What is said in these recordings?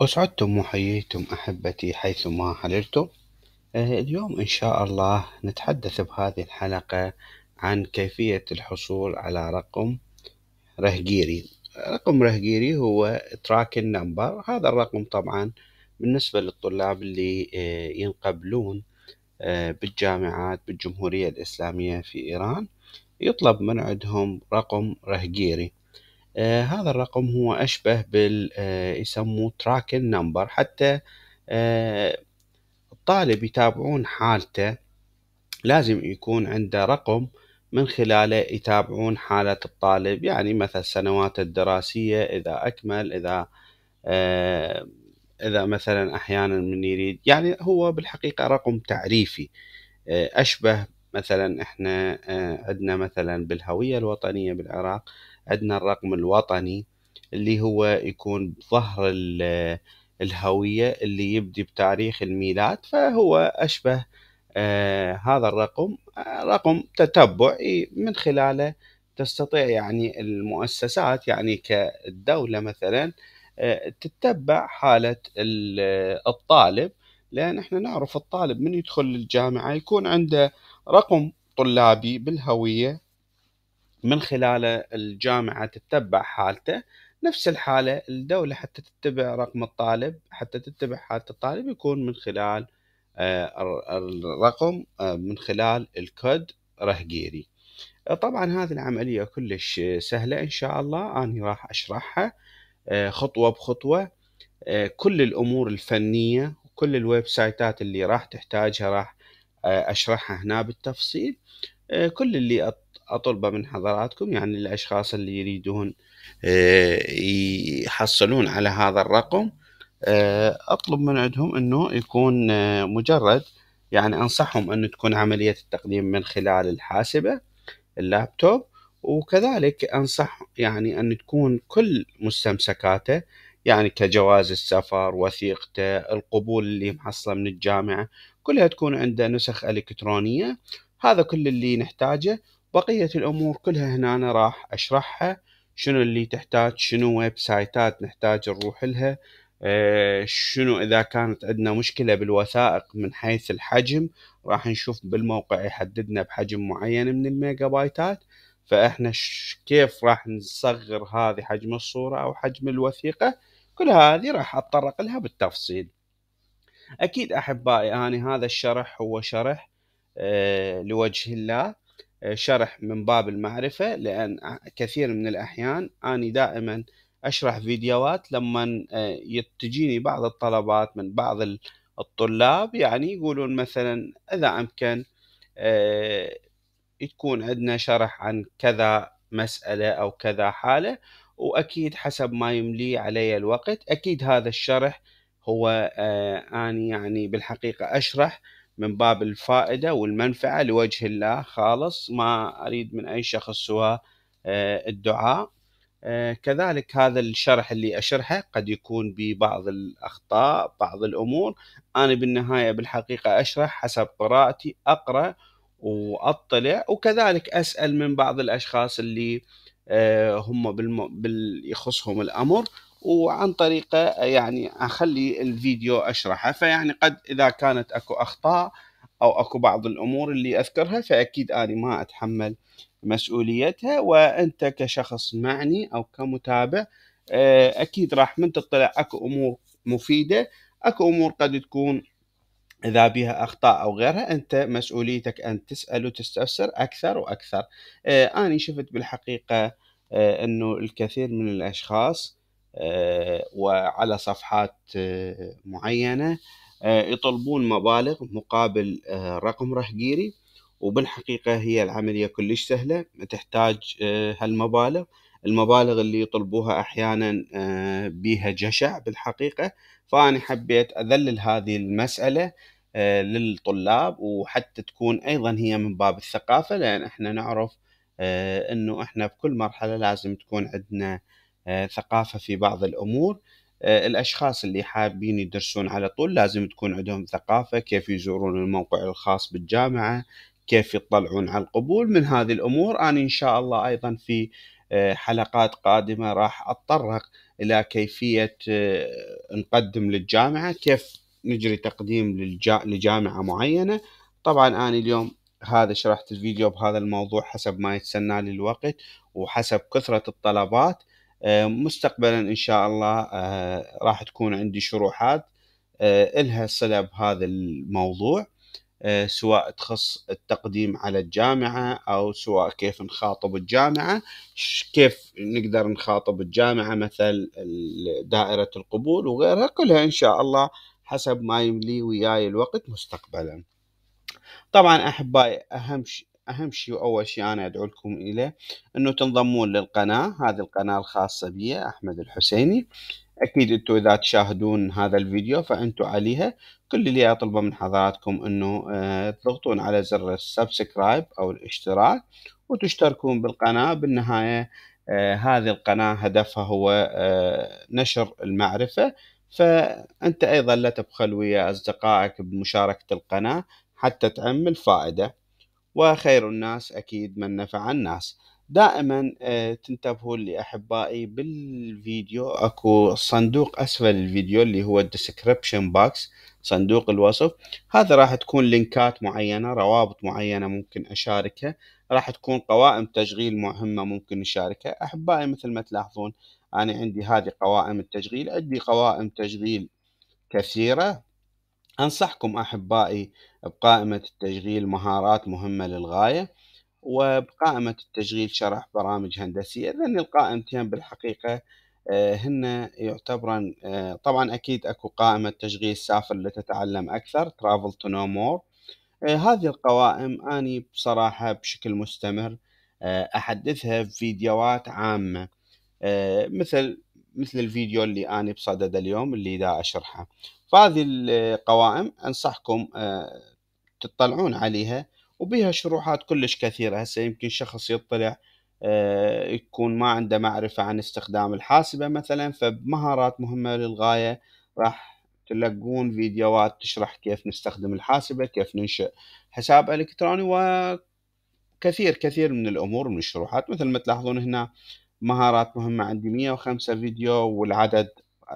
أسعدتم وحييتم أحبتي حيثما حللتم آه، اليوم إن شاء الله نتحدث بهذه الحلقة عن كيفية الحصول على رقم رهجيري. رقم رهجيري هو تراكن نمبر هذا الرقم طبعا بالنسبة للطلاب اللي آه، ينقبلون آه، بالجامعات بالجمهورية الإسلامية في إيران. يطلب من عندهم رقم رهجيري. آه هذا الرقم هو أشبه بال آه يسموه تراكن نمبر حتى آه الطالب يتابعون حالته. لازم يكون عنده رقم من خلاله يتابعون حالة الطالب. يعني مثل السنوات الدراسية إذا أكمل إذا إذا مثلا أحيانا من يريد. يعني هو بالحقيقة رقم تعريفي. أشبه مثلا إحنا عندنا مثلا بالهوية الوطنية بالعراق. عندنا الرقم الوطني اللي هو يكون بظهر الهوية اللي يبدي بتاريخ الميلاد فهو أشبه آه هذا الرقم آه رقم تتبع من خلاله تستطيع يعني المؤسسات يعني كالدولة مثلا آه تتبع حالة الطالب لأن إحنا نعرف الطالب من يدخل الجامعة يكون عنده رقم طلابي بالهوية من خلاله الجامعة تتبع حالته نفس الحالة الدولة حتى تتبع رقم الطالب حتى تتبع حالة الطالب يكون من خلال الرقم من خلال الكود رهجيري. طبعا هذه العملية كلش سهلة إن شاء الله. أنا راح أشرحها خطوة بخطوة. كل الأمور الفنية وكل الويب سايتات اللي راح تحتاجها راح أشرحها هنا بالتفصيل. كل اللي أطلبه من حضراتكم يعني الأشخاص اللي يريدون يحصلون على هذا الرقم أطلب من عندهم أنه يكون مجرد يعني أنصحهم أن تكون عملية التقديم من خلال الحاسبة اللابتوب وكذلك أنصح يعني أن تكون كل مستمسكاته يعني كجواز السفر وثيقته القبول اللي محصلة من الجامعة كلها تكون عنده نسخ إلكترونية. هذا كل اللي نحتاجه. بقية الأمور كلها هنا أنا راح أشرحها شنو اللي تحتاج شنو ويب سايتات نحتاج نروح لها شنو إذا كانت عندنا مشكلة بالوثائق من حيث الحجم راح نشوف بالموقع يحددنا بحجم معين من الميجا بايتات فإحنا كيف راح نصغر هذه حجم الصورة أو حجم الوثيقة كل هذه راح أتطرق لها بالتفصيل. أكيد أحبائي أنا هذا الشرح هو شرح لوجه الله. شرح من باب المعرفة لأن كثير من الأحيان أنا دائما أشرح فيديوهات لما تجيني بعض الطلبات من بعض الطلاب يعني يقولون مثلا إذا أمكن تكون عندنا شرح عن كذا مسألة أو كذا حالة وأكيد حسب ما يملي علي الوقت أكيد هذا الشرح هو أني يعني بالحقيقة أشرح من باب الفائدة والمنفعة لوجه الله خالص ما أريد من أي شخص سوى الدعاء. كذلك هذا الشرح اللي أشرحه قد يكون ببعض الأخطاء بعض الأمور. أنا بالنهاية بالحقيقة أشرح حسب قراءتي أقرأ وأطلع. وكذلك أسأل من بعض الأشخاص اللي هم بال... يخصهم الأمر. وعن طريقه يعني أخلي الفيديو أشرحه. فيعني قد إذا كانت أكو أخطاء أو أكو بعض الأمور اللي أذكرها فأكيد آني ما أتحمل مسؤوليتها. وأنت كشخص معني أو كمتابع أكيد راح من تطلع أكو أمور مفيدة. أكو أمور قد تكون إذا بها أخطاء أو غيرها أنت مسؤوليتك أن تسأل وتستفسر أكثر وأكثر. آني شفت بالحقيقة إنه الكثير من الأشخاص وعلى صفحات معينة يطلبون مبالغ مقابل رقم رهجيري وبالحقيقة هي العملية كلش سهلة تحتاج هالمبالغ. المبالغ اللي يطلبوها أحيانا بيها جشع بالحقيقة. فأنا حبيت أذلل هذه المسألة للطلاب وحتى تكون أيضا هي من باب الثقافة لأن إحنا نعرف أنه إحنا بكل مرحلة لازم تكون عندنا ثقافة في بعض الأمور. الأشخاص اللي حابين يدرسون على طول لازم تكون عندهم ثقافة كيف يزورون الموقع الخاص بالجامعة كيف يطلعون على القبول. من هذه الأمور أنا إن شاء الله أيضا في آه، حلقات قادمة راح أتطرق إلى كيفية آه، نقدم للجامعة كيف نجري تقديم لجامعة معينة. طبعا أنا اليوم هذا شرحت الفيديو بهذا الموضوع حسب ما يتسنى لي الوقت وحسب كثرة الطلبات. مستقبلا إن شاء الله راح تكون عندي شروحات إلها صلة بهذا الموضوع آه، سواء تخص التقديم على الجامعة أو سواء كيف نخاطب الجامعة كيف نقدر نخاطب الجامعة مثل دائرة القبول وغيرها كلها إن شاء الله حسب ما يملي وياي الوقت مستقبلا. طبعا أحبائي أهم أهم شيء وأول شيء أنا أدعو لكم إليه أنه تنضمون للقناة هذه القناة الخاصة بي أحمد الحسيني. أكيد أنتم إذا تشاهدون هذا الفيديو فأنتم عليها. كل اللي أطلبه من حضراتكم أنه آه، تضغطون على زر ال subscribe أو الاشتراك وتشتركون بالقناة. بالنهاية آه، هذه القناة هدفها هو آه، نشر المعرفة. فأنت أيضا لا تبخل ويا أصدقائك بمشاركة القناة حتى تعم الفائدة وخير الناس أكيد من نفع الناس. دائما آه، تنتبهوا لأحبائي بالفيديو أكو صندوق أسفل الفيديو اللي هو ال description box صندوق الوصف. هذا راح تكون لينكات معينة روابط معينة ممكن أشاركها. راح تكون قوائم تشغيل مهمة ممكن نشاركها. أحبائي مثل ما تلاحظون أنا عندي هذه قوائم التشغيل عندي قوائم تشغيل كثيرة. أنصحكم أحبائي بقائمة التشغيل مهارات مهمة للغاية وبقائمة التشغيل شرح برامج هندسية لأن القائمتين بالحقيقة آه، هن يعتبرن آه، طبعا أكيد أكو قائمة تشغيل سافر لتتعلم أكثر Travel to know more. آه، هذه القوائم أني بصراحة بشكل مستمر أحدثها بفيديوهات عامة مثل مثل الفيديو اللي أنا بصدد اليوم اللي دا أشرحه. فهذه القوائم أنصحكم تطلعون عليها وبها شروحات كلش كثيرة. هسه يمكن شخص يطلع آه، يكون ما عنده معرفة عن استخدام الحاسبة مثلا فبمهارات مهمة للغاية. راح تلقون فيديوهات تشرح كيف نستخدم الحاسبة كيف ننشئ حساب إلكتروني وكثير كثير من الأمور من الشروحات. مثل ما تلاحظون هنا مهارات مهمة عندي 105 فيديو والعدد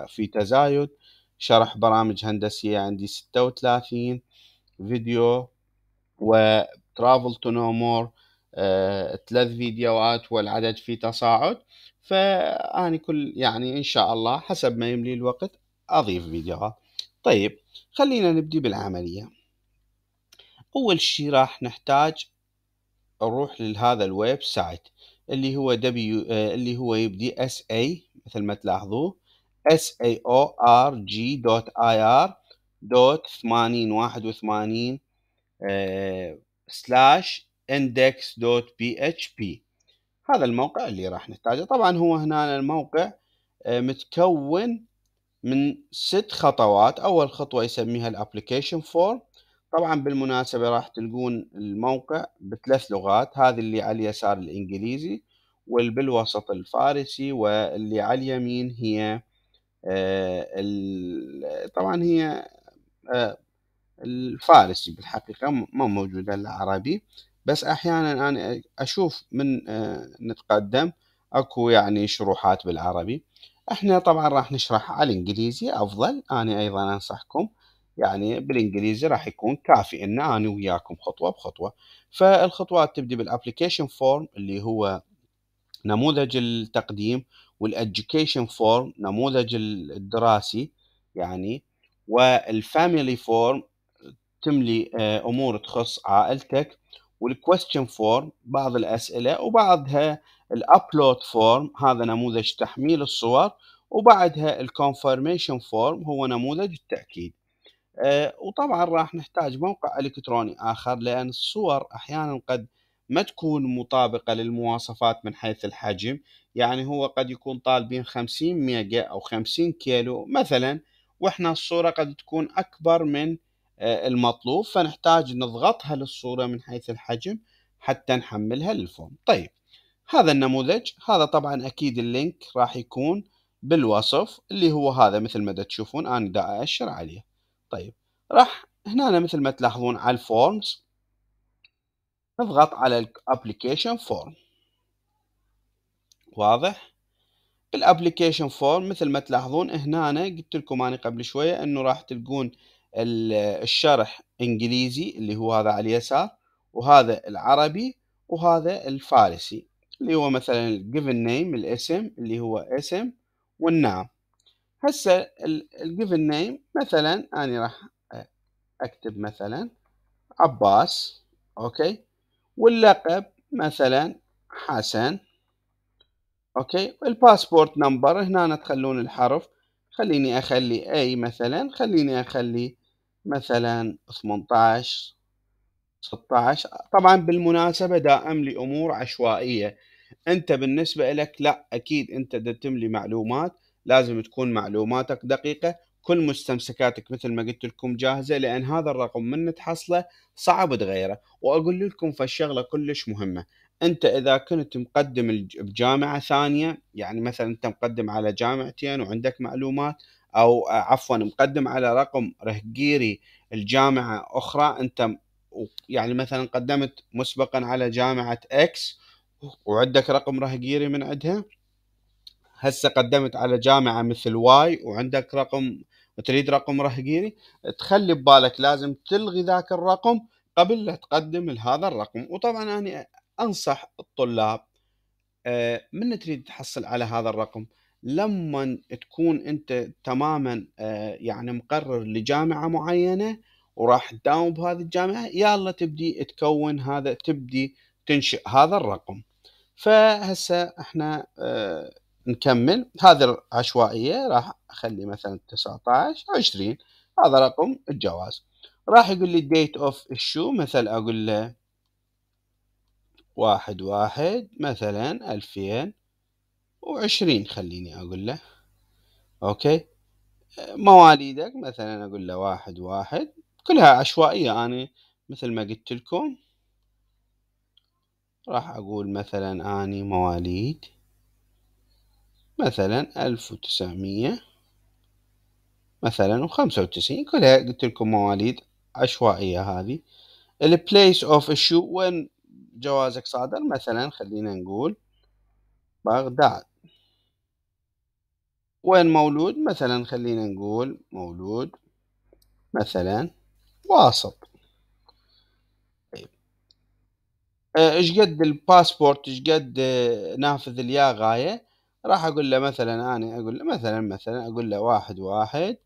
في تزايد. شرح برامج هندسية عندي 36 فيديو و travel to know more ثلاث فيديوهات والعدد في تصاعد. فأنا كل يعني إن شاء الله حسب ما يملي الوقت أضيف فيديوهات. طيب خلينا نبدي بالعملية. أول شي راح نحتاج نروح لهذا ال website اللي هو W آه، اللي هو يبدي S A مثل ما تلاحظوه. S a o r g dot i r دوت 8081 slash بي هذا الموقع اللي راح نحتاجه. طبعا هو هنا الموقع آه، متكون من ست خطوات. أول خطوة يسميها ال application form طبعا بالمناسبة راح تلقون الموقع بثلاث لغات. هذه اللي على اليسار الإنجليزي والبالوسط الفارسي واللي على اليمين هي طبعا هي آه، الفارسي بالحقيقة ما موجودة العربي بس أحيانا أنا أشوف من آه، نتقدم أكو يعني شروحات بالعربي. إحنا طبعا راح نشرح على الإنجليزي أفضل أنا أيضا أنصحكم يعني بالإنجليزي راح يكون كافي إن أنا وياكم خطوة بخطوة. فالخطوات تبدي بال application form اللي هو نموذج التقديم وال education form نموذج الدراسي يعني وال family form تملي أمور تخص عائلتك وال question form بعض الأسئلة وبعدها ال upload form هذا نموذج تحميل الصور وبعدها ال confirmation form هو نموذج التأكيد. آه، وطبعا راح نحتاج موقع إلكتروني آخر لأن الصور أحيانا قد ما تكون مطابقة للمواصفات من حيث الحجم. يعني هو قد يكون طالبين 50 ميجا أو 50 كيلو مثلا وإحنا الصورة قد تكون أكبر من آه، المطلوب. فنحتاج نضغطها للصورة من حيث الحجم حتى نحملها لل form طيب هذا النموذج. هذا طبعا أكيد ال link راح يكون بالوصف اللي هو هذا مثل ما تشوفون. أنا دا أشر عليه. طيب راح هنا مثل ما تلاحظون على ال forms. نضغط على ال application form واضح؟ بال application form مثل ما تلاحظون هنا أنا قلت لكم أنا قبل شوية أنه راح تلقون الشرح إنجليزي اللي هو هذا على اليسار وهذا العربي وهذا الفارسي اللي هو مثلا ال given name الاسم اللي هو اسم وال نام. هسه ال given name مثلا أنا راح أكتب مثلا عباس okay؟ واللقب مثلا حسن okay؟ ال passport number هنا تخلون الحرف. خليني أخلي A مثلا خليني أخلي مثلا 18 16 طبعا بالمناسبة دا أملي أمور عشوائية. أنت بالنسبة لك لا أكيد أنت تملي معلومات. لازم تكون معلوماتك دقيقة كل مستمسكاتك مثل ما قلت لكم جاهزة لأن هذا الرقم من تحصله صعب تغيره. وأقول لكم فالشغلة كلش مهمة. أنت إذا كنت مقدم بجامعة ثانية يعني مثلا أنت مقدم على جامعتين وعندك معلومات أو عفوا مقدم على رقم رهگيري لجامعة أخرى أنت يعني مثلا قدمت مسبقا على جامعة X وعندك رقم رهگيري من عندها هسه قدمت على جامعة مثل Y وعندك رقم وتريد رقم رهقيري تخلي ببالك لازم تلغي ذاك الرقم قبل لا تقدم لهذا الرقم. وطبعا أنا أنصح الطلاب آه، من تريد تحصل على هذا الرقم؟ لما تكون أنت تماما آه، يعني مقرر لجامعة معينة وراح تداوم بهذه الجامعة يلا تبدي تكون هذا تبدي تنشئ هذا الرقم. فهسه إحنا آه نكمل. هذه العشوائية راح أخلي مثلا 19 20 هذا رقم الجواز. راح يقول لي date of issue مثل أقول له واحد واحد مثلا ألفين وعشرين خليني أقول له. أوكي. مواليدك مثلا أقول له واحد واحد. كلها عشوائية. أنا مثل ما قلت لكم راح أقول مثلا أني مواليد مثلا ألف وتسعمية مثلا وخمسة وتسعين. كلها قلت لكم مواليد عشوائية هذه. البليس اوف issue وين جوازك صادر؟ مثلا خلينا نقول بغداد. وين مولود؟ مثلا خلينا نقول مولود مثلا واسط طيب. إيش قد الباسبورت إيش قد نافذ اليا غاية راح أقول له مثلا اني أقول له مثلا مثلا أقول له واحد واحد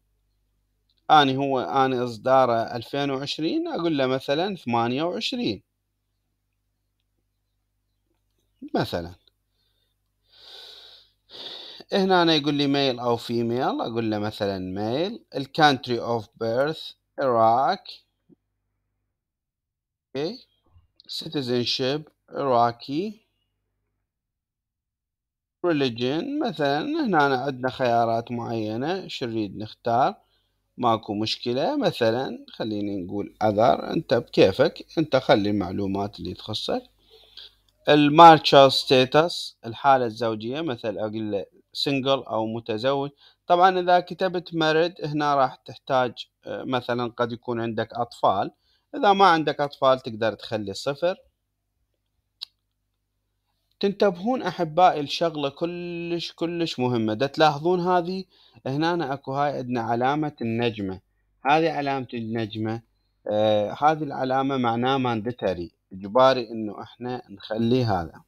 اني هو اني إصداره ألفين وعشرين أقول له مثلا ثمانية وعشرين. مثلا. هنا أنا يقول لي ميل أو فيميل أقول له مثلا ميل الكانتري أوف بيرث العراق okay. citizenship عراقي religion مثلا هنا عندنا خيارات معينة شو نريد نختار؟ ماكو مشكلة. مثلا خليني نقول other أنت بكيفك؟ أنت خلي المعلومات اللي تخصك. ال marital status الحالة الزوجية مثل أقول له single أو متزوج. طبعا إذا كتبت مرد هنا راح تحتاج آه، مثلا قد يكون عندك أطفال. إذا ما عندك أطفال تقدر تخلي صفر. تنتبهون أحبائي الشغلة كلش كلش مهمة دا تلاحظون هذه؟ هنا أكو هاي عندنا علامة النجمة. هذه علامة النجمة آه هذه العلامة معناه ماندتري إجباري إنه إحنا نخلي هذا.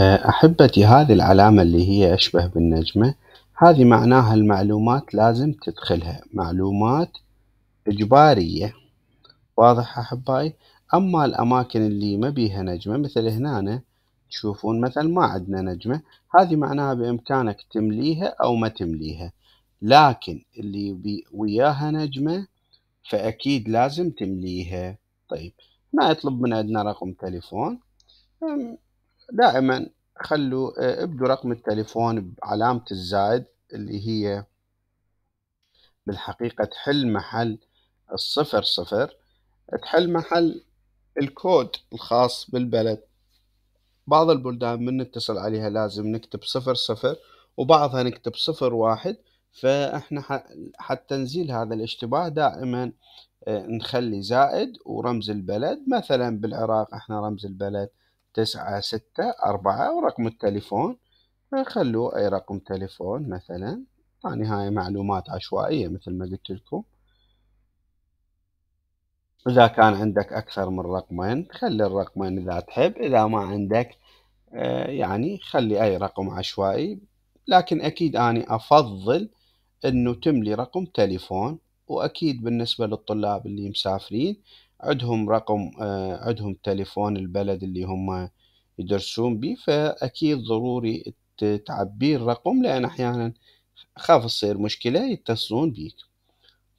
آه، أحبتي هذه العلامة اللي هي أشبه بالنجمة هذه معناها المعلومات لازم تدخلها معلومات إجبارية. واضح أحبائي؟ أما الأماكن اللي ما بيها نجمة مثل هنا تشوفون مثل ما عندنا نجمة هذه معناها بإمكانك تمليها أو ما تمليها. لكن اللي وياها نجمة فأكيد لازم تمليها. طيب ما يطلب من عندنا رقم تليفون؟ دائما خلوا ابدوا رقم التليفون بعلامة الزائد اللي هي بالحقيقة تحل محل الصفر صفر. تحل محل الكود الخاص بالبلد. بعض البلدان من نتصل عليها لازم نكتب صفر صفر وبعضها نكتب صفر واحد فإحنا حتى نزيل هذا الاشتباه دائما آه، نخلي زائد ورمز البلد. مثلا بالعراق إحنا رمز البلد تسعة ستة أربعة ورقم التليفون. خلوه أي رقم تليفون مثلا. يعني هاي معلومات عشوائية مثل ما قلت لكم. إذا كان عندك أكثر من رقمين خلي الرقمين إذا تحب إذا ما عندك آه، يعني خلي أي رقم عشوائي. لكن أكيد أنا أفضل أنه تملي رقم تليفون وأكيد بالنسبة للطلاب اللي مسافرين عندهم رقم آه، عندهم تليفون البلد اللي هم يدرسون به فأكيد ضروري تعبيه الرقم لأن أحيانا خاف تصير مشكلة يتصلون بيك.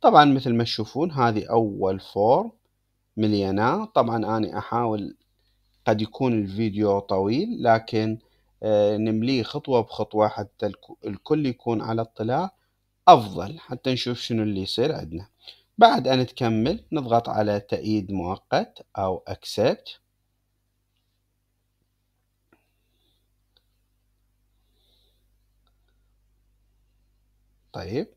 طبعا مثل ما تشوفون هذه أول فورم ملياناه طبعا أنا أحاول قد يكون الفيديو طويل لكن آه، نمليه خطوة بخطوة حتى الكل يكون على اطلاع أفضل حتى نشوف شنو اللي يصير عندنا. بعد أن تكمل نضغط على تأييد مؤقت أو accept. طيب.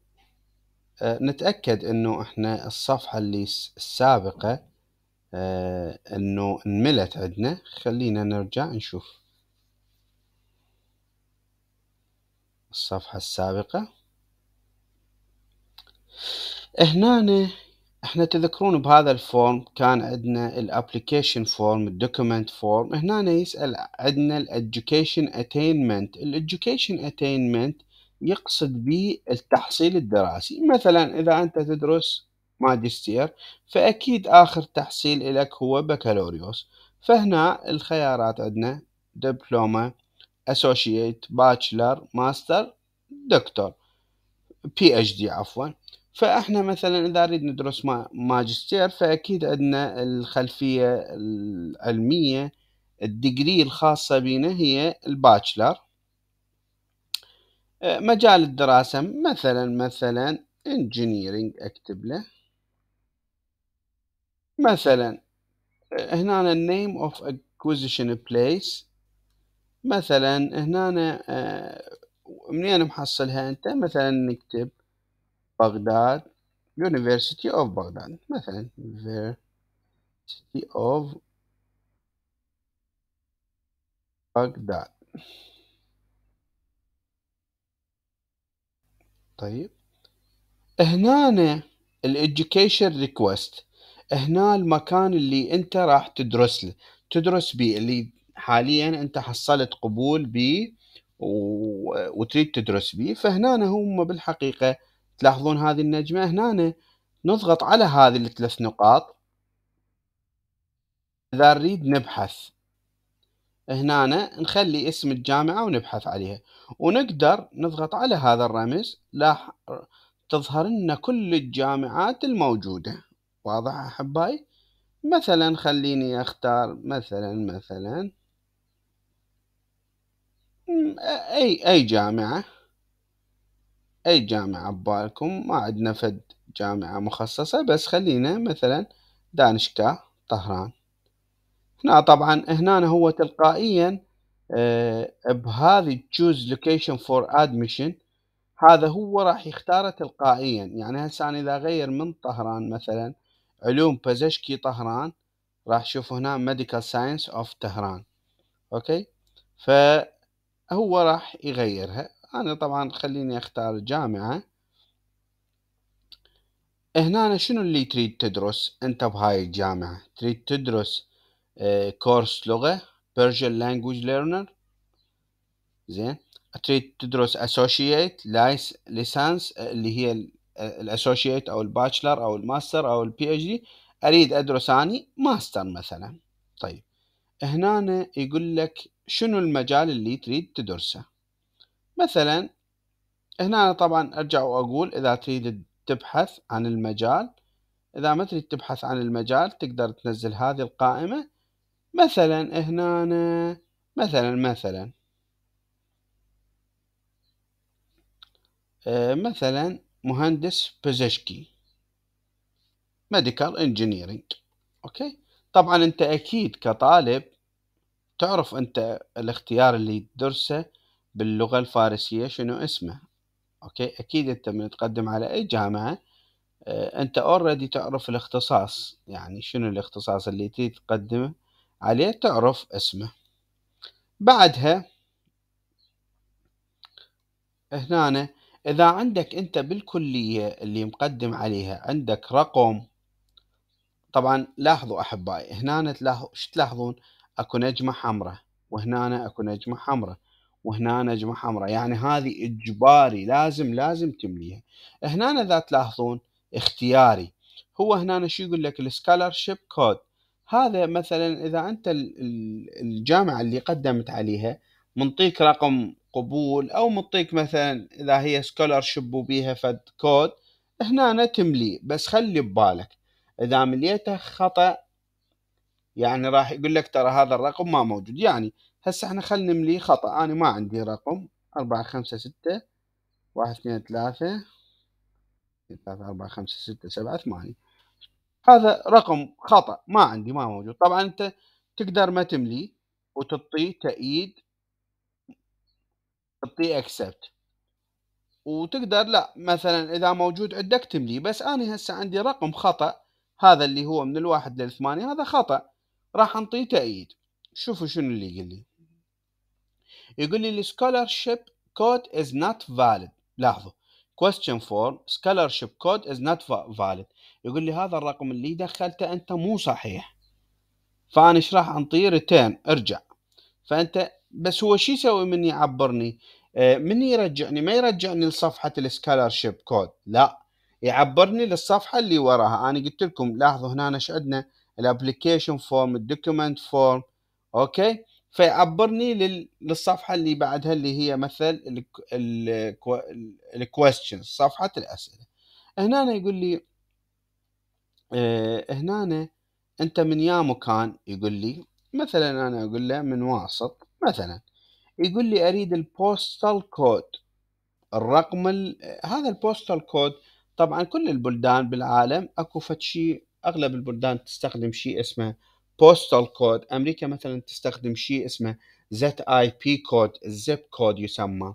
نتأكد إنه إحنا الصفحة اللي السابقة آه، إنه انملت عندنا. خلينا نرجع نشوف. الصفحة السابقة. هنا إحنا تذكرون بهذا ال form كان عندنا ال application form ال document form هنا يسأل عندنا ال education attainment ال education attainment يقصد به التحصيل الدراسي. مثلا إذا أنت تدرس ماجستير فأكيد آخر تحصيل لك هو بكالوريوس. فهنا الخيارات عندنا diploma associate bachelor master doctor PhD عفوا. فإحنا مثلا إذا نريد ندرس ماجستير فأكيد عندنا الخلفية العلمية ال degree الخاصة بنا هي ال bachelor مجال الدراسة مثلا مثلا engineering أكتب له. مثلا هنا name of acquisition place. مثلا هنا آه، منين محصلها أنت؟ مثلا نكتب بغداد University of بغداد مثلا University of بغداد طيب. هنا ال education request هنا المكان اللي انت راح تدرس له. تدرس به اللي حاليا انت حصلت قبول به و... وتريد تدرس به فهنا هم بالحقيقة تلاحظون هذه النجمة. هنا نضغط على هذه الثلاث نقاط. إذا نريد نبحث. هنا نخلي اسم الجامعة ونبحث عليها. ونقدر نضغط على هذا الرمز لا تظهر لنا كل الجامعات الموجودة. واضح أحبائي؟ مثلا خليني أختار مثلا مثلا أي أي جامعة؟ أي جامعة ببالكم؟ ما عندنا فد جامعة مخصصة بس خلينا مثلا دانشكا طهران. هنا طبعا هنا هو تلقائيا آه، بهذه choose location for admission هذا هو راح يختاره تلقائيا. يعني هسه أنا إذا أغير من طهران مثلا علوم بزشكي طهران راح أشوف هنا medical science of طهران. أوكي؟ فهو راح يغيرها. أنا طبعا خليني أختار جامعة. هنا شنو اللي تريد تدرس؟ أنت بهاي الجامعة. تريد تدرس course لغة Persian language learner. زين. تريد تدرس associate ليسانس اللي هي ال associate أو ال bachelor أو الماستر أو ال PhD أريد أدرس أني ماستر مثلا. طيب. هنا يقول لك شنو المجال اللي تريد تدرسه؟ مثلا هنا طبعا أرجع وأقول إذا تريد تبحث عن المجال. إذا ما تريد تبحث عن المجال تقدر تنزل هذه القائمة. مثلا هنا مثلا مثلا. آه، مثلا مهندس بزشكي medical engineering okay؟ طبعا أنت أكيد كطالب تعرف أنت الاختيار اللي تدرسه باللغة الفارسية شنو اسمه. okay؟ أكيد أنت من تقدم على أي جامعة آه، أنت already تعرف الاختصاص يعني شنو الاختصاص اللي تقدمه. عليه تعرف اسمه. بعدها هنا إذا عندك أنت بالكلية اللي مقدم عليها عندك رقم طبعا لاحظوا أحبائي هنا تلاحظوا شو تلاحظون؟ أكو نجمة حمراء وهنا أكو نجمة حمراء وهنا نجمة حمراء يعني هذه إجباري لازم لازم تمليها. هنا إذا تلاحظون اختياري هو هنا شو يقول لك؟ ال scholarship code هذا مثلا إذا أنت الجامعة اللي قدمت عليها منطيك رقم قبول أو منطيك مثلا إذا هي scholarship وبيها فد كود هنا تملي بس خلي ببالك. إذا مليته خطأ يعني راح يقول لك ترى هذا الرقم ما موجود. يعني هسه إحنا خلينا نملي خطأ. أنا ما عندي رقم. أربعة خمسة ستة. واحد اثنين ثلاثة. ثلاثة أربعة خمسة ستة سبعة ثمانية. هذا رقم خطأ ما عندي ما موجود. طبعا أنت تقدر ما تملي وتعطيه تأييد تعطيه accept وتقدر لا مثلا إذا موجود عندك تملي بس أنا هسه عندي رقم خطأ هذا اللي هو من الواحد للثمانية هذا خطأ راح انطيه تأييد. شوفوا شنو اللي يقول لي. يقول لي ال scholarship code is not valid لاحظوا. question form scholarship code is not valid. يقول لي هذا الرقم اللي دخلته أنت مو صحيح. فأنا إيش راح انطيه return ارجع. فأنت بس هو شو يسوي من يعبرني؟ آه، من يرجعني؟ ما يرجعني لصفحة ال scholarship code لا. يعبرني للصفحة اللي وراها. أنا قلت لكم لاحظوا هنا إيش عندنا؟ ال application form ال document form okay؟ فيعبرني للصفحة اللي بعدها اللي هي مثل ال question صفحة الأسئلة. هنا يقول لي هنا أنت من يا مكان يقول لي مثلا أنا أقول له من واسط مثلا يقول لي أريد ال postal code الرقم ال... هذا ال postal code طبعا كل البلدان بالعالم أكو شيء أغلب البلدان تستخدم شيء اسمه postal code أمريكا مثلا تستخدم شيء اسمه Z I P code ال zip code يسمى.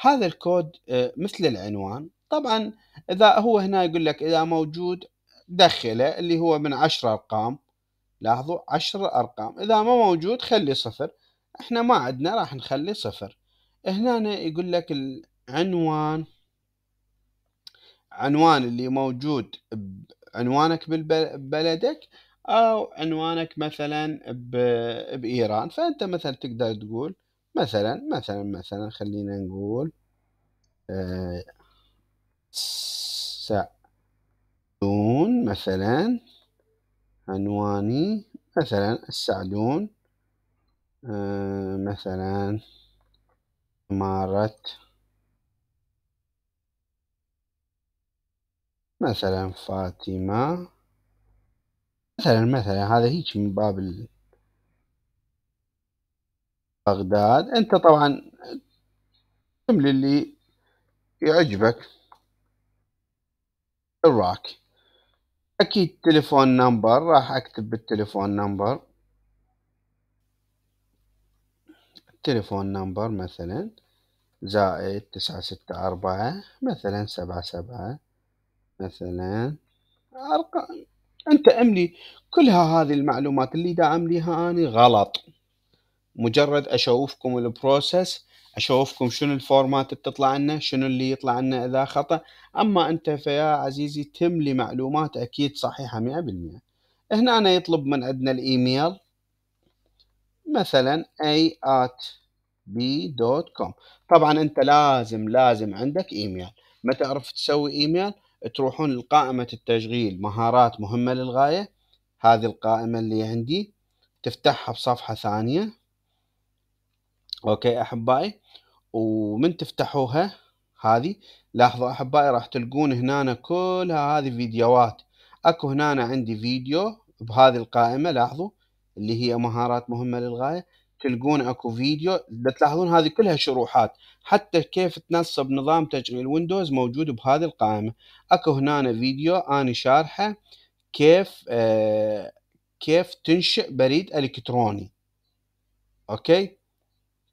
هذا الكود آه، مثل العنوان. طبعا إذا هو هنا يقول لك إذا موجود دخله اللي هو من عشر أرقام. لاحظوا عشر أرقام. إذا ما موجود خلي صفر. إحنا ما عندنا راح نخلي صفر. هنا يقول لك العنوان. عنوان اللي موجود بعنوانك ببلدك أو عنوانك مثلا بإيران. فأنت مثلا تقدر تقول مثلا مثلا مثلا خلينا نقول آه، سعدون مثلا عنواني مثلا السعدون آه، مثلا إمارة مثلا فاطمة مثلا مثلا هذا هيك من باب بغداد. أنت طبعا تملي اللي يعجبك الراك أكيد تليفون نمبر راح أكتب بالتليفون نمبر. تليفون نمبر مثلا زائد تسعة ستة أربعة مثلا سبعة سبعة مثلا أرقام. أنت أملي كلها هذه المعلومات اللي دا أمليها أنا غلط. مجرد أشوفكم ال process أشوفكم شنو ال format بتطلع عنا شنو اللي يطلع عنا إذا خطأ. أما أنت فيا عزيزي تملي معلومات أكيد صحيحة مئة بالمئة. هنا أنا يطلب من عندنا الإيميل. مثلا a at b.com طبعا أنت لازم لازم عندك إيميل. ما تعرف تسوي إيميل؟ تروحون لقائمة التشغيل. مهارات مهمة للغاية. هذه القائمة اللي عندي. تفتحها بصفحة ثانية. okay أحبائي ومن تفتحوها هذه لاحظوا أحبائي راح تلقون هنا كلها هذه فيديوهات. أكو هنا عندي فيديو بهذه القائمة لاحظوا اللي هي مهارات مهمة للغاية. تلقون أكو فيديو تلاحظون هذه كلها شروحات. حتى كيف تنصب نظام تشغيل ويندوز موجود بهذه القائمة. أكو هنا فيديو اني شارحه كيف آه كيف تنشئ بريد إلكتروني. okay؟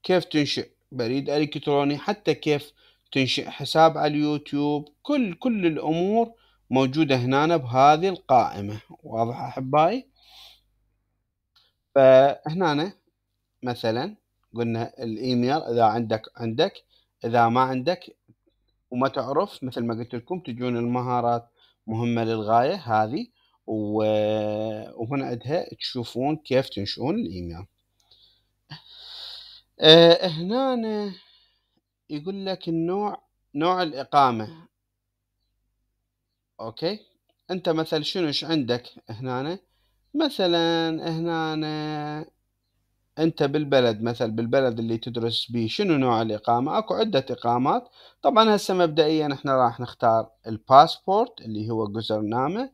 كيف تنشئ بريد إلكتروني حتى كيف تنشئ حساب على اليوتيوب. كل كل الأمور موجودة هنا بهذه القائمة واضح أحبائي؟ فهنا مثلا قلنا الإيميل إذا عندك عندك إذا ما عندك وما تعرف مثل ما قلت لكم تجون المهارات مهمة للغاية هذه وهنا عندها تشوفون كيف تنشئون الإيميل. أه هنا يقول لك النوع نوع الإقامة. okay؟ أنت مثلا شنو إيش عندك هنا؟ مثلا هنا أنت بالبلد مثل بالبلد اللي تدرس به شنو نوع الإقامة؟ أكو عدة إقامات. طبعا هسه مبدئيا إحنا راح نختار الباسبورت اللي هو گذرنامه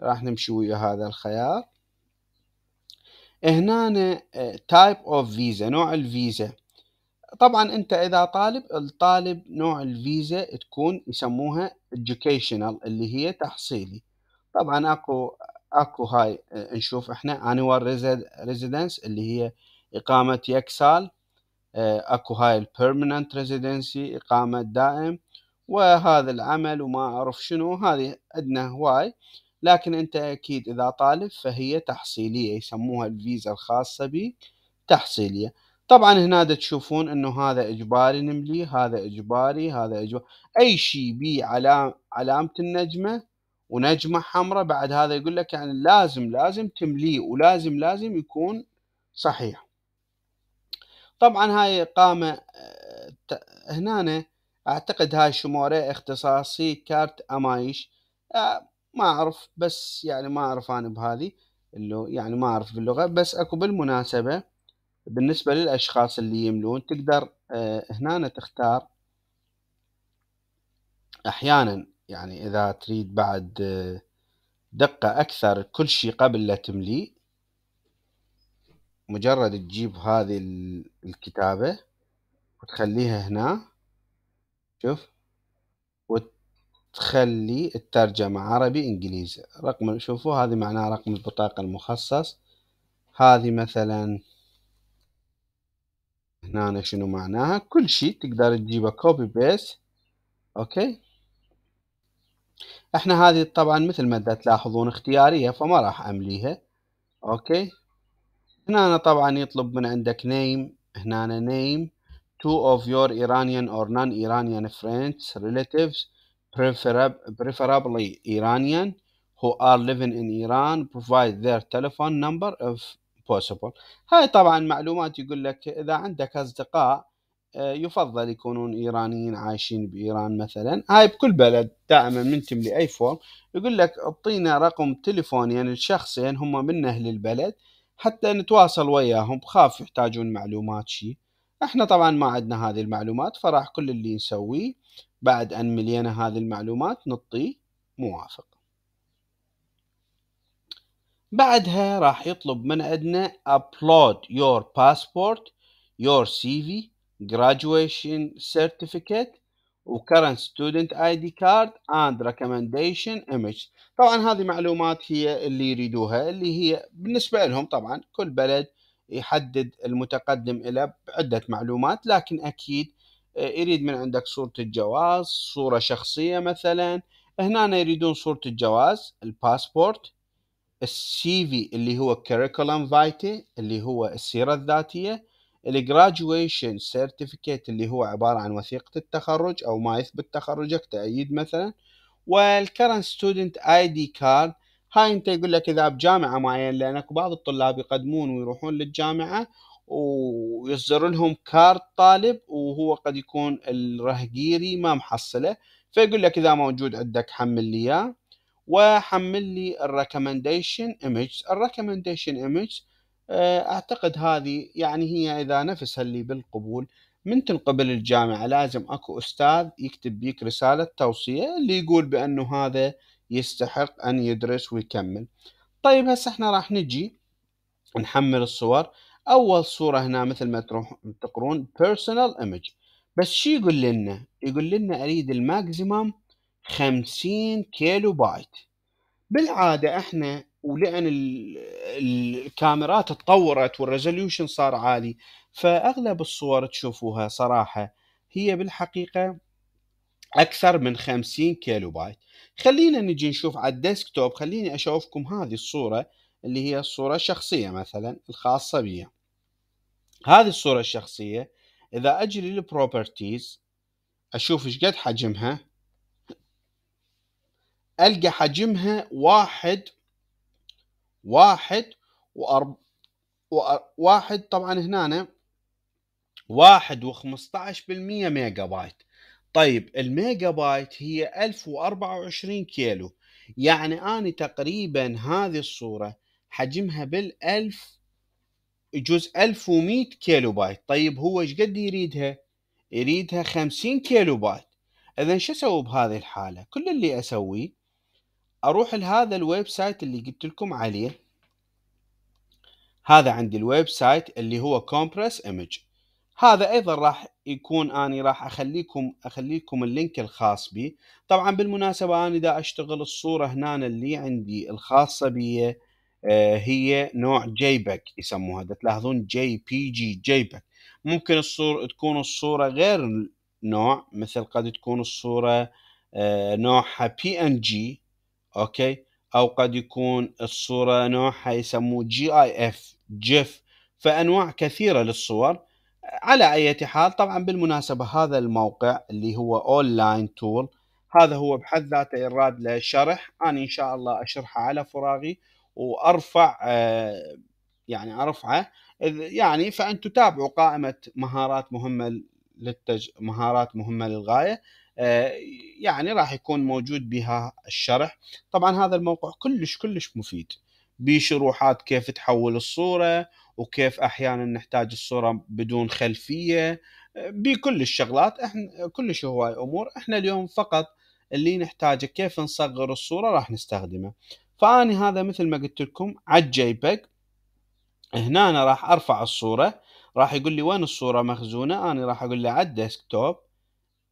راح نمشي ويا هذا الخيار. هنا type of visa نوع الفيزا. طبعا أنت إذا طالب الطالب نوع الفيزا تكون يسموها educational اللي هي تحصيلي. طبعا أكو أكو هاي نشوف إحنا annual residence اللي هي إقامة یکساله. أكو هاي ال permanent residency إقامة دائم. وهذا العمل وما أعرف شنو هذه عندنا هواي لكن أنت أكيد إذا طالب فهي تحصيلية يسموها الفيزا الخاصة بي تحصيلية. طبعا هنا تشوفون إنه هذا إجباري نملي هذا إجباري هذا اجباري أي شيء بي علام علامة النجمة ونجمة حمراء بعد هذا يقول لك يعني لازم لازم تمليه ولازم لازم يكون صحيح. طبعا هاي إقامة هنا أعتقد هاي شمورة اختصاصي كارت أمايش. ما أعرف بس يعني ما أعرف أنا بهذه اللي يعني ما أعرف باللغة بس أكو بالمناسبة بالنسبة للأشخاص اللي يملون تقدر آه، هنا تختار أحيانا يعني إذا تريد بعد آه، دقة أكثر كل شيء قبل لا تملي مجرد تجيب هذه الكتابة وتخليها هنا شوف. وتخلي الترجمة عربي إنجليزي. رقم شوفوا هذه معناها رقم البطاقة المخصص. هذه مثلا هنا شنو معناها؟ كل شيء تقدر تجيبه copy paste okay؟ إحنا هذه طبعا مثل ما تلاحظون اختيارية فما راح أمليها. okay؟ هنا أنا طبعا يطلب من عندك name. هنا name. two of your Iranian or non-Iranian friends relatives. Preferably Iranian who are living in Iran provide their telephone number if possible. هاي طبعا معلومات يقول لك إذا عندك أصدقاء آه، يفضل يكونون إيرانيين عايشين بإيران مثلا. هاي بكل بلد دائما من تملي أي فورم يقول لك أعطينا رقم تليفونين يعني الشخصين هم من أهل البلد حتى نتواصل وياهم بخاف يحتاجون معلومات شي إحنا طبعا ما عندنا هذه المعلومات فراح كل اللي نسويه بعد أن ملينا هذه المعلومات نطي موافق. بعدها راح يطلب من عندنا upload your passport your CV graduation certificate و current student ID card and recommendation image. طبعا هذه معلومات هي اللي يريدوها اللي هي بالنسبة لهم طبعا كل بلد يحدد المتقدم إلى بعدة معلومات لكن أكيد آه، يريد من عندك صورة الجواز صورة شخصية مثلا. هنا يريدون صورة الجواز ال passport ال CV اللي هو curriculum vitae اللي هو السيرة الذاتية ال graduation certificate اللي هو عبارة عن وثيقة التخرج أو ما يثبت تخرجك تأييد مثلا وال current student ID card هاي انت يقول لك إذا بجامعة معينة لأن بعض الطلاب يقدمون ويروحون للجامعة ويصدر لهم card طالب وهو قد يكون ال رهگیری ما محصله. فيقول لك إذا موجود عندك حمل لي إياه وحمل لي ال recommendation image ال recommendation image أعتقد هذه يعني هي إذا نفسها اللي بالقبول من تنقبل الجامعة. لازم أكو أستاذ يكتب بيك رسالة توصية اللي يقول بأنه هذا يستحق أن يدرس ويكمل. طيب هسه إحنا راح نجي نحمل الصور. أول صورة هنا مثل ما تروح تقرون personal image. بس شو يقول لنا؟ يقول لنا أريد ال maximum 50 كيلو بايت بالعادة إحنا ولأن الكاميرات تطورت وال resolution صار عالي فأغلب الصور تشوفوها صراحة هي بالحقيقة أكثر من 50 كيلو بايت خلينا نجي نشوف على ال desktop خليني أشوفكم هذه الصورة اللي هي الصورة الشخصية مثلا الخاصة بي. هذه الصورة الشخصية إذا أجي لل properties أشوف إيش قد حجمها؟ ألقى حجمها واحد واحد وأرب واحد طبعا هنا واحد وخمسطعش بالمية ميجا بايت. طيب الميجا بايت هي ألف وأربعة وعشرين كيلو. يعني أنا تقريبا هذه الصورة حجمها بالألف يجوز 1100 كيلو بايت. طيب هو إيش قد يريدها؟ يريدها 50 كيلو بايت. اذا شو أسوي بهذه الحالة؟ كل اللي أسويه أروح لهذا ال website اللي قلت لكم عليه. هذا عندي ال website اللي هو compress image. هذا أيضا راح يكون أني راح اخليكم أخليكم ال link الخاص بي. طبعا بالمناسبة أنا اذا أشتغل الصورة هنا اللي عندي الخاصة بي آه، هي نوع JPEG يسموها. تلاحظون JPG JPEG. ممكن الصورة تكون الصورة غير نوع مثل قد تكون الصورة آه، نوعها PNG okay؟ أو قد يكون الصورة نوعها يسموه GIF GIF فأنواع كثيرة للصور. على أي حال طبعا بالمناسبة هذا الموقع اللي هو online tool هذا هو بحد ذاته يراد له شرح أنا إن شاء الله أشرحه على فراغي وأرفع آه، يعني أرفعه. يعني فان تتابعوا قائمة مهارات مهمة للتج... مهارات مهمة للغاية آه، يعني راح يكون موجود بها الشرح. طبعا هذا الموقع كلش كلش مفيد. بشروحات كيف تحول الصورة وكيف أحيانا نحتاج الصورة بدون خلفية بكل الشغلات. إحنا كلش هواي امور إحنا اليوم فقط اللي نحتاجه كيف نصغر الصورة راح نستخدمه. فاني هذا مثل ما قلت لكم على ال JPEG هنا أنا راح أرفع الصورة. راح يقول لي وين الصورة مخزونة؟ أنا راح أقول له على الديسكتوب.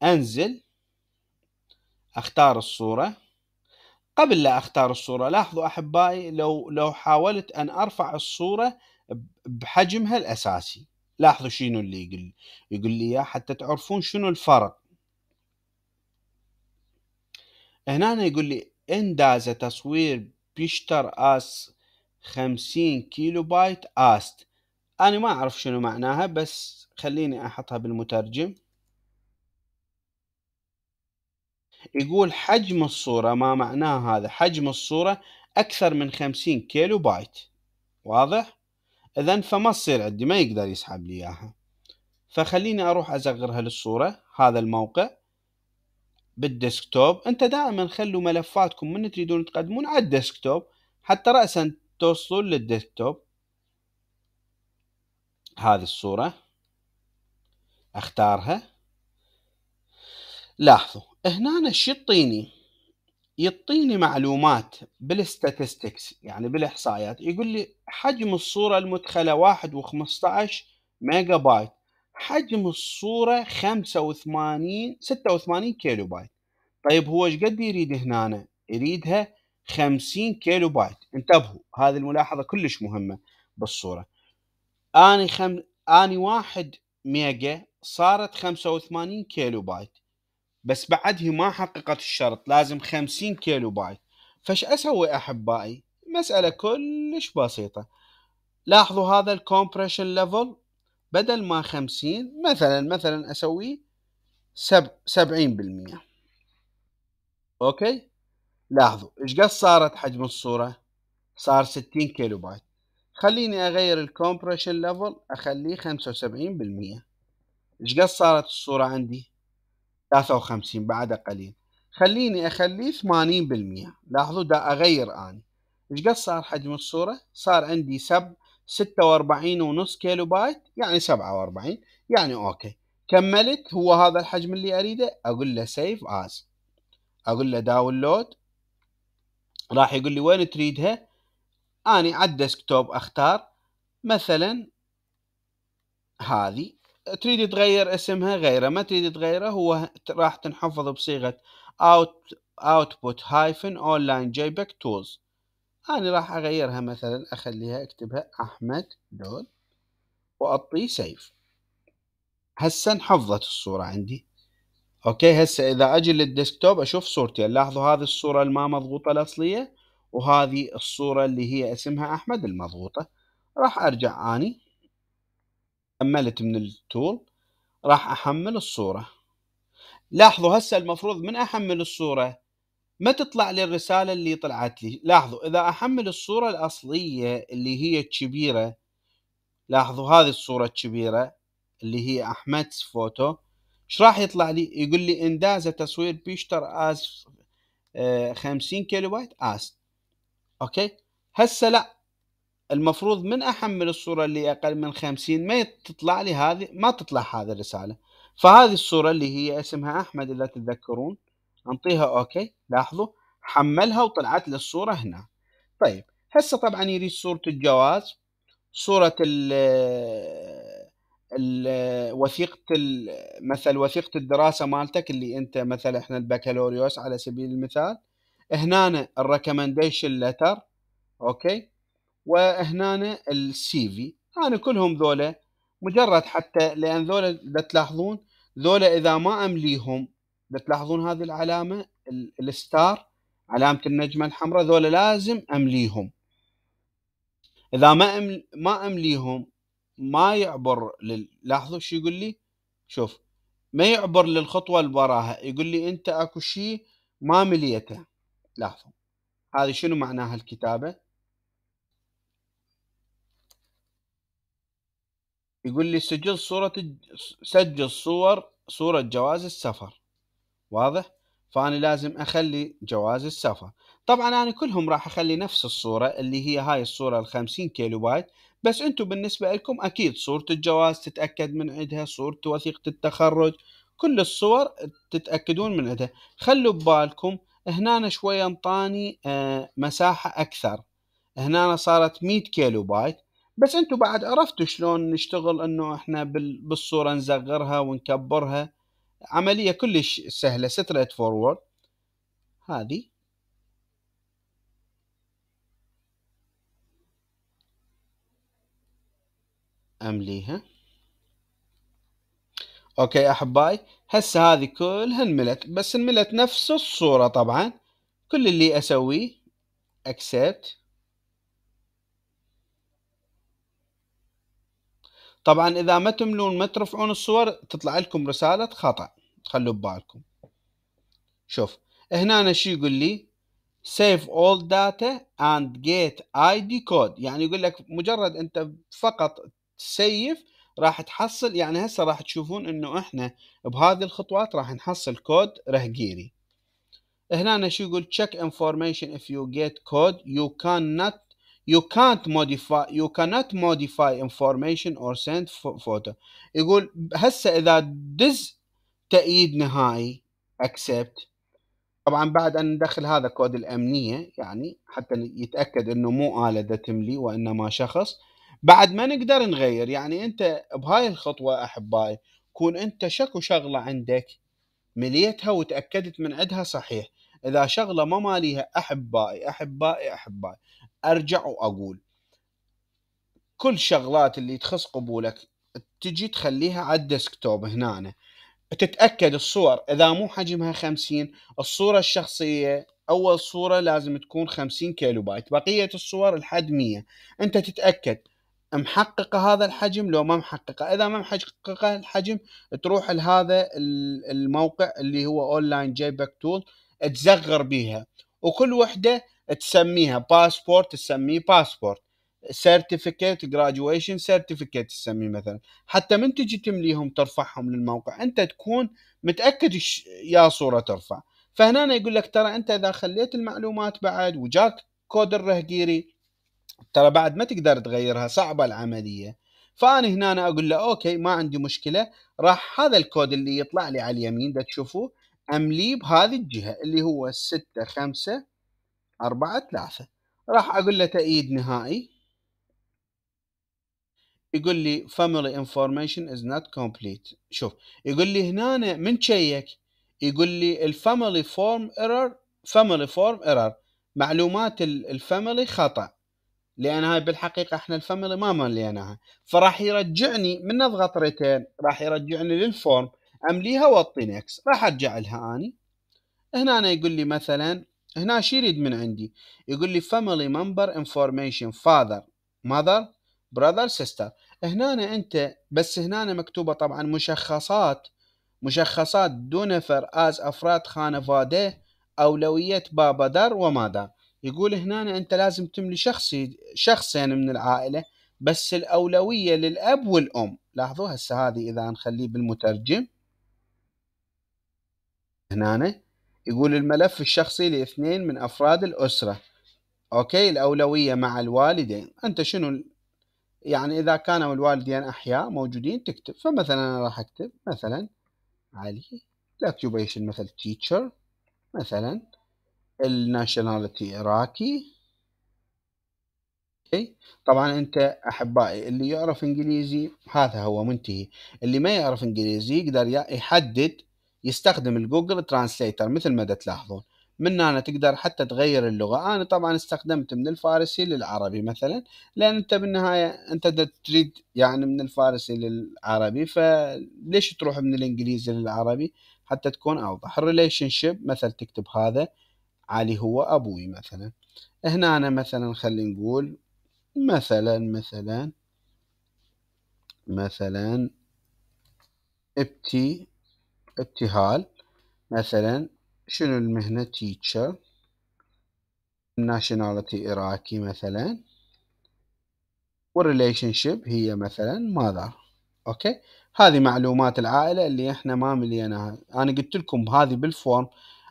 أنزل. أختار الصورة. قبل لا أختار الصورة لاحظوا أحبائي لو لو حاولت أن أرفع الصورة بحجمها الأساسي. لاحظوا شنو اللي يقول يقول لي حتى تعرفون شنو الفرق. هنا يقول لي اندازة تصوير بيشتر آس خمسين كيلو بايت است. أنا ما أعرف شنو معناها بس خليني أحطها بالمترجم. يقول حجم الصورة ما معناه هذا؟ حجم الصورة أكثر من خمسين كيلو بايت. واضح؟ إذا فما تصير عندي ما يقدر يسحب لي إياها. فخليني أروح أصغرها للصورة هذا الموقع. بال desktop. أنت دائما خلوا ملفاتكم من تريدون تقدمون على ال desktop حتى رأسا توصلون لل desktop. هذه الصورة. أختارها. لاحظوا هنا إيش يعطيني يعطيني معلومات بال statistics يعني بالإحصائيات. يقول لي حجم الصورة المدخلة واحد وخمسة ميجا بايت حجم الصورة 85 86 كيلو بايت طيب هو إيش قد يريد هنا يريدها 50 كيلو بايت انتبهوا هذه الملاحظة كلش مهمة بالصورة. آني خم... آني واحد ميجا صارت 85 كيلو بايت بس بعد هي ما حققت الشرط لازم 50 كيلو بايت فشأسوي احبائي مسألة كلش بسيطة. لاحظوا هذا ال compression level بدل ما خمسين مثلا مثلا اسويه سب سبعين بالمية. okay؟ لاحظوا إيش قد صارت حجم الصورة؟ صار ستين كيلو بايت خليني أغير ال compression level أخليه خمسة وسبعين بالمية. إيش قد صارت الصورة عندي؟ ثلاثة وخمسين بعد قليل. خليني أخليه ثمانين بالمية لاحظوا دا أغير اني إيش قد صار حجم الصورة؟ صار عندي سب ستة وأربعين ونص كيلو بايت يعني سبعة وأربعين. يعني okay. كملت هو هذا الحجم اللي أريده؟ أقول له save as أقول له download راح يقول لي وين تريدها؟ اني على ال desktop أختار مثلا هذه. تريد تغير اسمها غيره. ما تريد تغيره هو راح تنحفظ بصيغة out output hyphen online jpeg tools. أنا راح أغيرها مثلا أخليها أكتبها أحمد dot وأعطيه save هسه انحفظت الصورة عندي. okay هسه إذا أجي لل desktop أشوف صورتي. لاحظوا هذه الصورة الما مضغوطة الأصلية وهذه الصورة اللي هي اسمها أحمد المضغوطة. راح أرجع أني. حملت من ال tool راح أحمل الصورة. لاحظوا هسه المفروض من أحمل الصورة؟ ما تطلع لي الرسالة اللي طلعت لي. لاحظوا إذا أحمل الصورة الأصلية اللي هي الكبيرة لاحظوا هذه الصورة الكبيرة اللي هي احمد فوتو إيش راح يطلع لي؟ يقول لي اندازه تصویر بیشتر از 50 کیلو بایت است okay؟ هسه لا. المفروض من احمل الصورة اللي أقل من 50 ما تطلع لي هذه ما تطلع هذه الرسالة. فهذه الصورة اللي هي اسمها أحمد إذا تتذكرون أنطيها okay لاحظوا. حملها وطلعت لي الصورة هنا. طيب هسه طبعا يريد صورة الجواز صورة ال وثيقة مثل وثيقة الدراسة مالتك اللي أنت مثلا إحنا البكالوريوس على سبيل المثال. هنا ال recommendation letter okay؟ وهنا ال CV أنا كلهم ذولا مجرد حتى لأن ذولا تلاحظون ذولا إذا ما أمليهم تلاحظون هذه العلامة الستار علامة النجمة الحمراء ذولا لازم أمليهم. إذا ما أمل ما أمليهم ما يعبر لل... لاحظوا شو يقول لي؟ شوف ما يعبر للخطوة اللي وراها. يقول لي أنت أكو شيء ما مليته. لاحظوا. هذه شنو معناها الكتابة؟ يقول لي سجل صورة سجل صور صورة جواز السفر. واضح؟ فأنا لازم أخلي جواز السفر. طبعا أنا كلهم راح أخلي نفس الصورة اللي هي هاي الصورة الخمسين كيلو بايت بس أنتم بالنسبة لكم أكيد صورة الجواز تتأكد من عندها صورة وثيقة التخرج كل الصور تتأكدون من عندها. خلوا ببالكم هنا شوية انطاني آه، مساحة أكثر. هنا صارت 100 كيلو بايت. بس أنتم بعد عرفتوا شلون نشتغل انه إحنا بالصورة نصغرها ونكبرها. عملية كلش سهلة straightforward. هذه. أمليها. okay احبائي هسه هذه كلها انملت بس انملت نفس الصورة طبعا. كل اللي أسويه اكسبت طبعا إذا ما تملون ما ترفعون الصور تطلع لكم رسالة خطأ. خلوا ببالكم. شوف هنا شو يقول لي؟ save all data and get ID code. يعني يقول لك مجرد أنت فقط تسيف راح تحصل يعني هسه راح تشوفون إنه إحنا بهذه الخطوات راح نحصل كود رهقيري. هنا شو يقول؟ check information if you get code. You cannot you can't modify you cannot modify information or send photo. يقول هسه إذا دز تأييد نهائي accept. طبعا بعد أن ندخل هذا كود الأمنية يعني حتى يتأكد إنه مو آلة تملي وإنما شخص. بعد ما نقدر نغير يعني أنت بهاي الخطوة أحبائي كون أنت شكو شغلة عندك مليتها وتأكدت من عندها صحيح. إذا شغلة ما ماليها أحبائي أحبائي أحبائي. أرجع وأقول كل شغلات اللي تخص قبولك تجي تخليها على الديسكتوب هنا تتأكد الصور إذا مو حجمها 50 الصورة الشخصية أول صورة لازم تكون 50 كيلو بايت. بقية الصور الحد 100 أنت تتأكد محققه هذا الحجم لو ما محققه. إذا ما محققه الحجم تروح لهذا الموقع اللي هو online jpeg tool تصغر بيها. وكل وحدة تسميها باسبورت تسميه passport certificate graduation certificate تسميه مثلا. حتى من تجي تمليهم ترفعهم للموقع أنت تكون متأكد يا صورة ترفع. فهنا يقول لك ترى أنت إذا خليت المعلومات بعد وجاك كود ال رهگیری ترى بعد ما تقدر تغيرها صعبة العملية. فأنا هنا أنا أقول له okay ما عندي مشكلة راح هذا الكود اللي يطلع لي على اليمين ده تشوفوه أمليه بهذه الجهة اللي هو 6 5 4 3 راح أقول له تأييد نهائي. يقول لي family information is not complete. شوف يقول لي هنا من check يقول لي ال family form error family form error معلومات ال family خطأ. لأن هاي بالحقيقة إحنا ال family ما مليناها. فراح يرجعني من نضغط return راح يرجعني لل form أمليها وأعطي نكس راح أرجع لها أني. هنا أنا يقول لي مثلا هنا شو يريد من عندي؟ يقول لي family member information father mother brother sister. هنا أنت بس هنا مكتوبة طبعا مشخصات مشخصات دو نفر از افراد خانواده اولویت با پدر و مادر يقول هنا أنت لازم تملي شخصي شخصين من العائلة بس الأولوية للأب والأم. لاحظوا هسه هذه إذا نخليه بالمترجم. هنا يقول الملف الشخصي لاثنين من أفراد الأسرة. okay الأولوية مع الوالدين. أنت شنو يعني إذا كانوا الوالدين أحياء موجودين تكتب. فمثلا أنا راح أكتب مثلا علي ال occupation مثل teacher مثلا ال nationality عراقي طبعا أنت أحبائي اللي يعرف إنجليزي هذا هو منتهي. اللي ما يعرف إنجليزي يقدر يحدد يستخدم ال Google Translator مثل ما تلاحظون. من هنا تقدر حتى تغير اللغة. أنا طبعا استخدمت من الفارسي للعربي مثلا لأن أنت بالنهاية أنت تريد يعني من الفارسي للعربي فليش تروح من الإنجليزي للعربي؟ حتى تكون أوضح. ال relationship مثل تكتب هذا. علي هو أبوي مثلا. هنا أنا مثلا خلينا نقول مثلا مثلا مثلا ابتي ابتهال مثلا شنو المهنة teacher ال nationality عراقي مثلا. وال relationship هي مثلا mother okay؟ هذه معلومات العائلة اللي إحنا ما مليناها أنا قلت لكم هذه بال form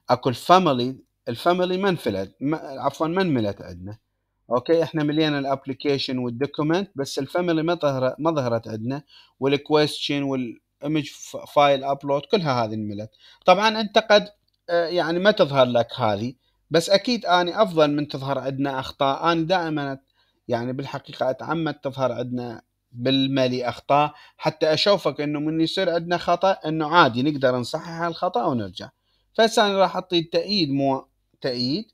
أكو ال family ال family ما انفلت عفوا ما انملت عندنا؟ okay؟ إحنا ملينا ال application وال document بس ال family ما ظهرت ما ظهرت عندنا. وال question وال image file upload كلها هذه انملت طبعا أنت قد آه، يعني ما تظهر لك هذه بس أكيد أني أفضل من تظهر عندنا أخطاء. أنا دائما يعني بالحقيقة أتعمد تظهر عندنا بالملي أخطاء حتى أشوفك إنه من يصير عندنا خطأ إنه عادي نقدر نصحح الخطأ ونرجع. فهسه أنا راح أعطي تأييد مو تأييد.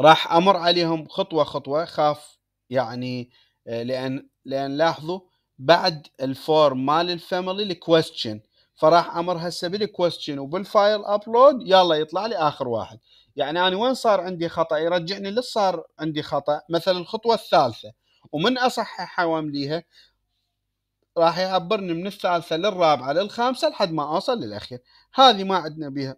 راح أمر عليهم خطوة خطوة خاف يعني آه، لأن لأن لاحظوا بعد ال form مال ال family ال question فراح أمر هسه بال question وبال file upload يلا يطلع لي آخر واحد. يعني أنا وين صار عندي خطأ؟ يرجعني ليش صار عندي خطأ؟ مثلا الخطوة الثالثة ومن اصححها وامليها راح يعبرني من الثالثة للرابعة للخامسة لحد ما أوصل للأخير. هذه ما عندنا بها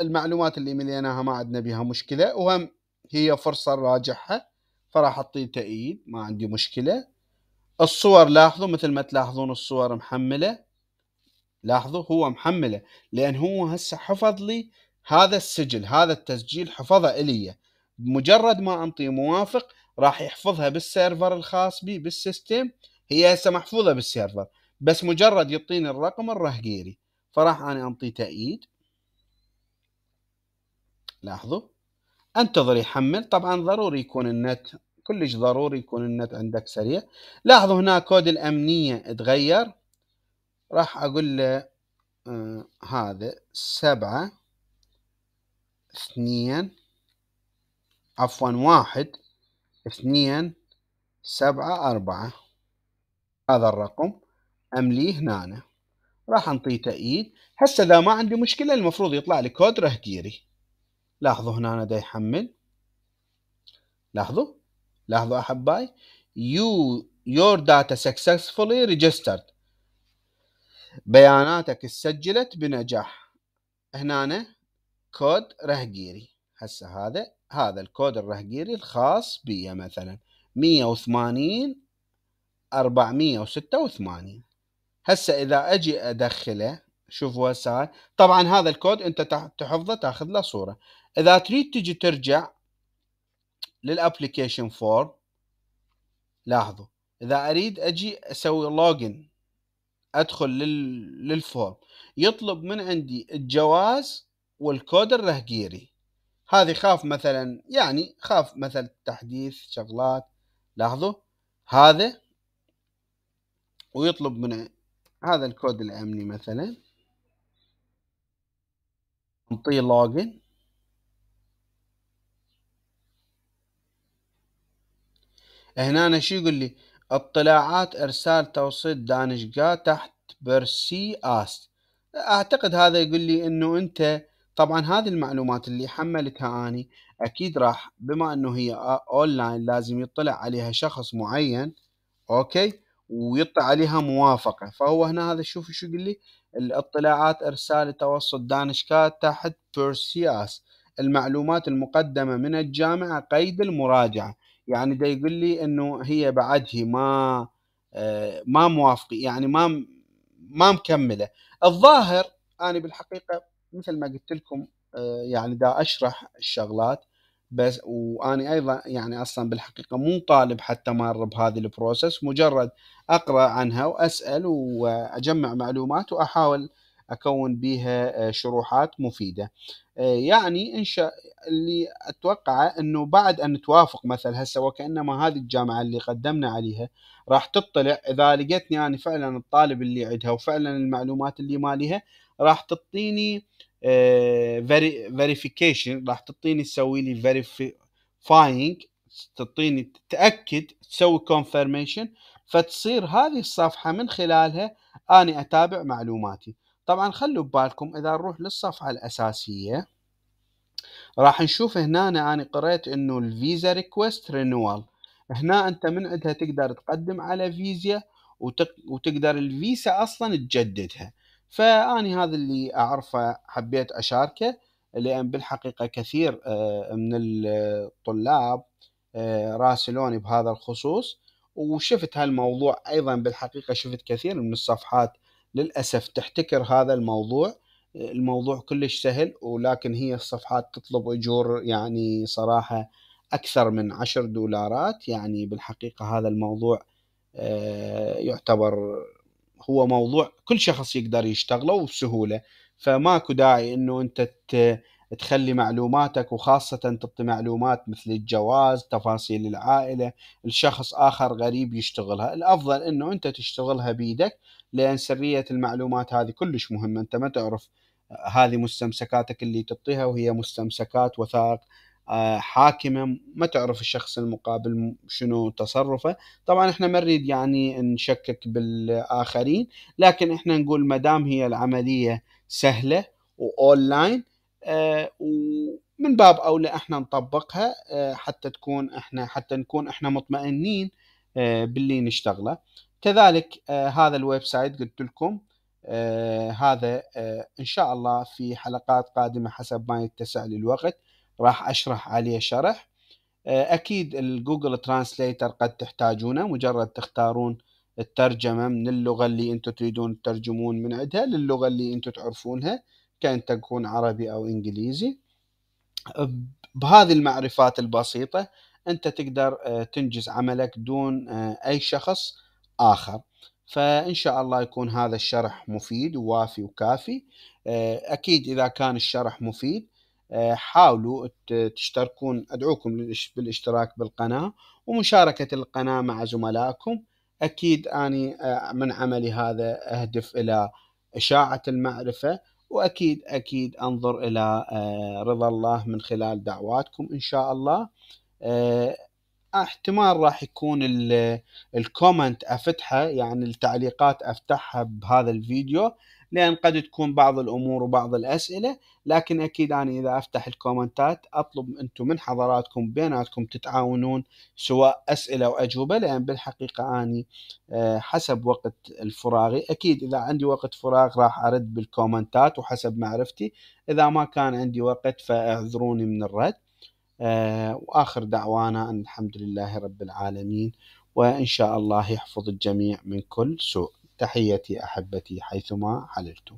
المعلومات اللي مليناها ما عندنا بها مشكلة وهم هي فرصة نراجعها فراح أعطيه تأييد ما عندي مشكلة. الصور لاحظوا مثل ما تلاحظون الصور محملة؟ لاحظوا هو محملة لأن هو هسه حفظ لي هذا السجل هذا التسجيل حفظه إلي. بمجرد ما انطيه موافق راح يحفظها بال server الخاص بي بال system. هي هسه محفوظة بال server بس مجرد يعطيني الرقم ال رهگیری. فراح أنا انطيه تأييد. لاحظوا؟ أنتظر يحمل. طبعا ضروري يكون النت كلش ضروري يكون النت عندك سريع. لاحظوا هنا كود الأمنية تغير راح أقول له آه هذا سبعة اثنين عفوا واحد اثنين سبعة أربعة. هذا الرقم. أمليه هنا. راح نطيه تأييد. هسه إذا ما عندي مشكلة المفروض يطلع لي كد رهگیری لاحظوا هنا دا يحمل. لاحظوا؟ لاحظوا أحبائي you your data successfully registered. بياناتك سجلت بنجاح. هنا كد رهگیری هسه هذا هذا ال كد ال رهگیری الخاص بي مثلا. 180 486 هسه إذا أجي أدخله شوفوا هسه طبعا هذا الكود أنت تحفظه تأخذ له صورة. إذا تريد تجي ترجع لل application form لاحظوا إذا أريد أجي أسوي login أدخل لل form يطلب من عندي الجواز والكود ال رهگیری هذه خاف مثلا يعني خاف مثلا تحديث شغلات. لاحظوا هذا. ويطلب من هذا الكود الأمني مثلا. نعطيه لوجن هنا أنا شو يقول لي؟ اطلاعات ارسال توصيل دانشقا تحت برسي آست. أعتقد هذا يقول لي إنه أنت طبعا هذه المعلومات اللي حملتها أني أكيد راح بما إنه هي أونلاين لازم يطلع عليها شخص معين أوكي؟ ويطلع عليها موافقة. فهو هنا هذا شوف شو يقول لي؟ الاطلاعات ارسال توسط دانشكات تحت بيرسياس المعلومات المقدمة من الجامعة قيد المراجعة. يعني دا يقول لي إنه هي بعد هي ما آه، ما موافقة يعني ما ما مكملة. الظاهر أنا بالحقيقة مثل ما قلت لكم آه، يعني دا أشرح الشغلات بس واني أيضا يعني أصلا بالحقيقة مو طالب حتى مر بهذه البروسس مجرد أقرأ عنها وأسأل وأجمع معلومات وأحاول أكون بها آه، شروحات مفيدة. آه، يعني إن شاء اللي اتوقعه إنه بعد أن توافق مثلا هسه وكأنما هذه الجامعة اللي قدمنا عليها راح تطلع. إذا لقيتني أنا فعلا الطالب اللي عندها وفعلا المعلومات اللي ماليها راح تعطيني verification راح تعطيني تسوي لي verifying تعطيني تأكد تسوي confirmation فتصير هذه الصفحة من خلالها اني أتابع معلوماتي. طبعا خلوا ببالكم إذا نروح للصفحة الأساسية راح نشوف هنا أنا قريت إنه ال visa request renewal. هنا أنت من عندها تقدر تقدم على فيزا وتقدر الفيزا أصلا تجددها. فأني هذا اللي أعرفه حبيت أشاركه لأن بالحقيقة كثير آه، من الطلاب آه، راسلوني بهذا الخصوص وشفت هالموضوع أيضا بالحقيقة شفت كثير من الصفحات للأسف تحتكر هذا الموضوع الموضوع كلش سهل ولكن هي الصفحات تطلب أجور يعني صراحة أكثر من عشر دولارات. يعني بالحقيقة هذا الموضوع آه، يعتبر هو موضوع كل شخص يقدر يشتغله وبسهوله فماكو داعي إنه أنت تخلي معلوماتك وخاصة تعطي معلومات مثل الجواز تفاصيل العائلة الشخص آخر غريب يشتغلها. الأفضل أنه أنت تشتغلها بيدك لأن سرية المعلومات هذه كلش مهمة. أنت ما تعرف هذه مستمسكاتك اللي تعطيها وهي مستمسكات وثائق آه، حاكمة. ما تعرف الشخص المقابل شنو تصرفه. طبعا إحنا ما نريد يعني نشكك بالآخرين لكن إحنا نقول ما دام هي العملية سهلة وأونلاين آه، ومن باب أولى إحنا نطبقها آه، حتى تكون إحنا حتى نكون إحنا مطمئنين باللي نشتغله. كذلك هذا ال website قلت لكم هذا إن شاء الله في حلقات قادمة حسب ما يتسع لي الوقت راح أشرح عليه شرح. آه، أكيد ال Google Translator قد تحتاجونه مجرد تختارون الترجمة من اللغة اللي أنتم تريدون تترجمون من عندها للغة اللي أنتم تعرفونها. كان تكون عربي أو إنجليزي. بهذه المعرفات البسيطة أنت تقدر آه، تنجز عملك دون آه، أي شخص آخر. فإن شاء الله يكون هذا الشرح مفيد ووافي وكافي. أكيد إذا كان الشرح مفيد آه، حاولوا تشتركون أدعوكم بالاشتراك بالقناة ومشاركة القناة مع زملائكم. أكيد أني آه، من عملي هذا أهدف إلى إشاعة المعرفة وأكيد أكيد أنظر إلى آه، رضا الله من خلال دعواتكم إن شاء الله. احتمال راح يكون الكومنت أفتحه يعني التعليقات أفتحها بهذا الفيديو. لأن قد تكون بعض الأمور وبعض الأسئلة لكن أكيد أنا إذا أفتح الكومنتات أطلب أنتم من حضراتكم بيناتكم تتعاونون سواء أسئلة واجوبه لأن بالحقيقة أني آه، حسب وقت الفراغي أكيد إذا عندي وقت فراغ راح أرد بالكومنتات وحسب معرفتي إذا ما كان عندي وقت فاعذروني من الرد آه، وآخر دعوانا أن الحمد لله رب العالمين وإن شاء الله يحفظ الجميع من كل سوء. تحيتي أحبتي حيثما حللتم